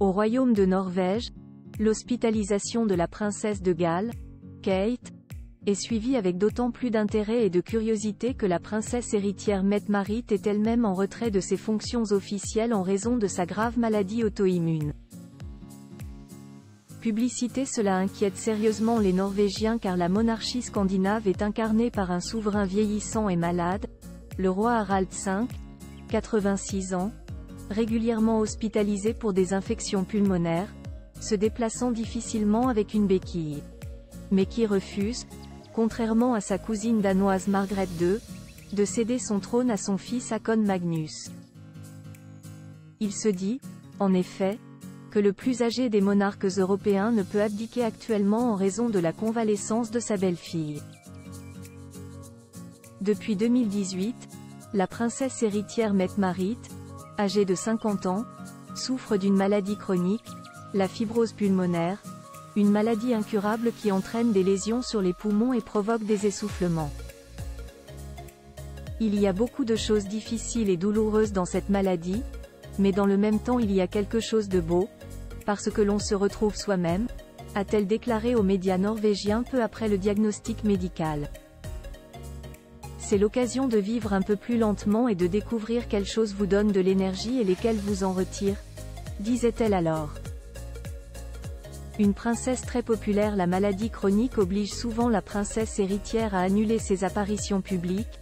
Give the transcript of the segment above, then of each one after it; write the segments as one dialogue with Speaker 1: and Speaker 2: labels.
Speaker 1: Au royaume de Norvège, l'hospitalisation de la princesse de Galles, Kate, est suivie avec d'autant plus d'intérêt et de curiosité que la princesse héritière Mette-Marit est elle-même en retrait de ses fonctions officielles en raison de sa grave maladie auto-immune. Publicité Cela inquiète sérieusement les Norvégiens car la monarchie scandinave est incarnée par un souverain vieillissant et malade, le roi Harald V, 86 ans, régulièrement hospitalisé pour des infections pulmonaires, se déplaçant difficilement avec une béquille. Mais qui refuse, contrairement à sa cousine danoise Margrethe II, de céder son trône à son fils Hakon Magnus. Il se dit, en effet, que le plus âgé des monarques européens ne peut abdiquer actuellement en raison de la convalescence de sa belle-fille. Depuis 2018, la princesse héritière Mette-Marit, âgée de 50 ans, souffre d'une maladie chronique, la fibrose pulmonaire, une maladie incurable qui entraîne des lésions sur les poumons et provoque des essoufflements. Il y a beaucoup de choses difficiles et douloureuses dans cette maladie, mais dans le même temps il y a quelque chose de beau, parce que l'on se retrouve soi-même, a-t-elle déclaré aux médias norvégiens peu après le diagnostic médical. C'est l'occasion de vivre un peu plus lentement et de découvrir quelles choses vous donnent de l'énergie et lesquelles vous en retirent, disait-elle alors. Une princesse très populaire La maladie chronique oblige souvent la princesse héritière à annuler ses apparitions publiques,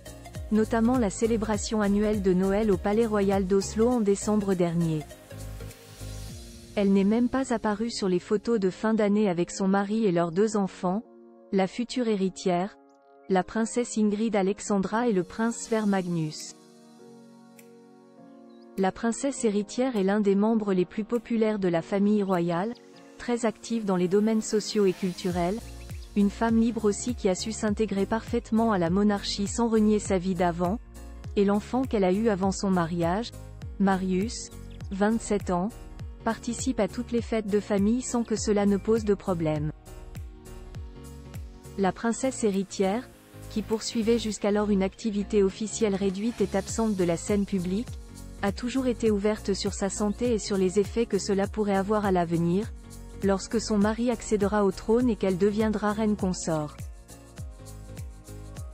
Speaker 1: notamment la célébration annuelle de Noël au Palais Royal d'Oslo en décembre dernier. Elle n'est même pas apparue sur les photos de fin d'année avec son mari et leurs deux enfants, la future héritière, la princesse Ingrid Alexandra et le prince Sver Magnus. La princesse héritière est l'un des membres les plus populaires de la famille royale, très active dans les domaines sociaux et culturels, une femme libre aussi qui a su s'intégrer parfaitement à la monarchie sans renier sa vie d'avant, et l'enfant qu'elle a eu avant son mariage, Marius, 27 ans, participe à toutes les fêtes de famille sans que cela ne pose de problème. La princesse héritière, qui poursuivait jusqu'alors une activité officielle réduite est absente de la scène publique, a toujours été ouverte sur sa santé et sur les effets que cela pourrait avoir à l'avenir, lorsque son mari accédera au trône et qu'elle deviendra reine consort.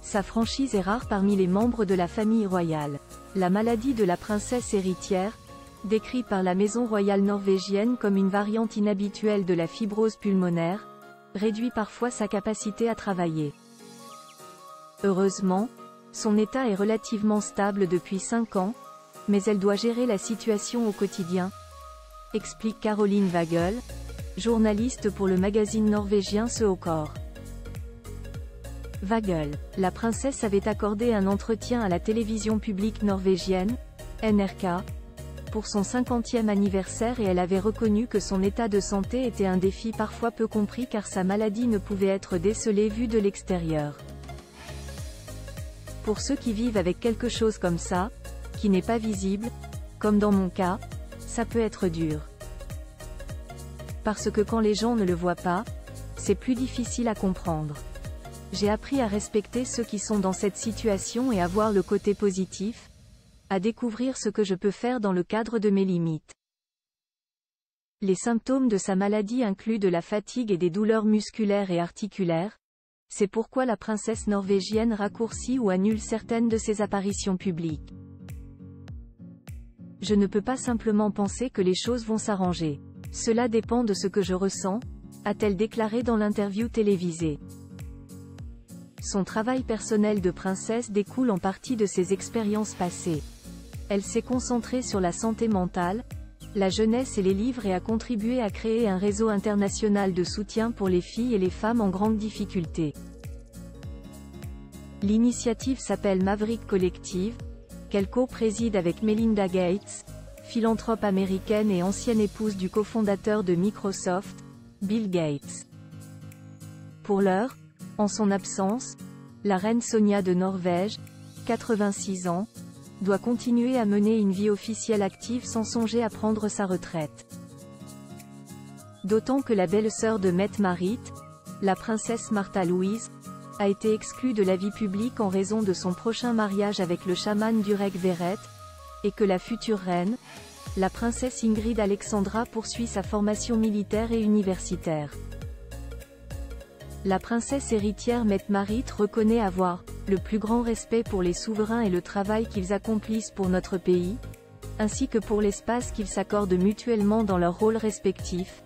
Speaker 1: Sa franchise est rare parmi les membres de la famille royale. La maladie de la princesse héritière, décrite par la maison royale norvégienne comme une variante inhabituelle de la fibrose pulmonaire, réduit parfois sa capacité à travailler. Heureusement, son état est relativement stable depuis 5 ans, mais elle doit gérer la situation au quotidien, explique Caroline Wagel, journaliste pour le magazine norvégien Ce au corps. Wagel, la princesse avait accordé un entretien à la télévision publique norvégienne, NRK, pour son 50e anniversaire et elle avait reconnu que son état de santé était un défi parfois peu compris car sa maladie ne pouvait être décelée vue de l'extérieur. Pour ceux qui vivent avec quelque chose comme ça, qui n'est pas visible, comme dans mon cas, ça peut être dur. Parce que quand les gens ne le voient pas, c'est plus difficile à comprendre. J'ai appris à respecter ceux qui sont dans cette situation et à voir le côté positif, à découvrir ce que je peux faire dans le cadre de mes limites. Les symptômes de sa maladie incluent de la fatigue et des douleurs musculaires et articulaires, c'est pourquoi la princesse norvégienne raccourcit ou annule certaines de ses apparitions publiques. Je ne peux pas simplement penser que les choses vont s'arranger. Cela dépend de ce que je ressens, a-t-elle déclaré dans l'interview télévisée. Son travail personnel de princesse découle en partie de ses expériences passées. Elle s'est concentrée sur la santé mentale, la jeunesse et les livres et a contribué à créer un réseau international de soutien pour les filles et les femmes en grande difficulté. L'initiative s'appelle Maverick Collective, qu'elle co-préside avec Melinda Gates, philanthrope américaine et ancienne épouse du cofondateur de Microsoft, Bill Gates. Pour l'heure, en son absence, la reine Sonia de Norvège, 86 ans, doit continuer à mener une vie officielle active sans songer à prendre sa retraite. D'autant que la belle-sœur de Mette Marit, la princesse Martha Louise, a été exclue de la vie publique en raison de son prochain mariage avec le chaman Durek Veret, et que la future reine, La princesse Ingrid Alexandra poursuit sa formation militaire et universitaire. La princesse héritière Mette-Marit reconnaît avoir le plus grand respect pour les souverains et le travail qu'ils accomplissent pour notre pays, ainsi que pour l'espace qu'ils s'accordent mutuellement dans leurs rôles respectifs.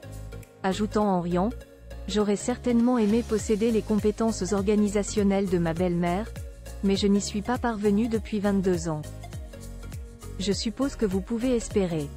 Speaker 1: Ajoutant en riant, J'aurais certainement aimé posséder les compétences organisationnelles de ma belle-mère, mais je n'y suis pas parvenu depuis 22 ans. Je suppose que vous pouvez espérer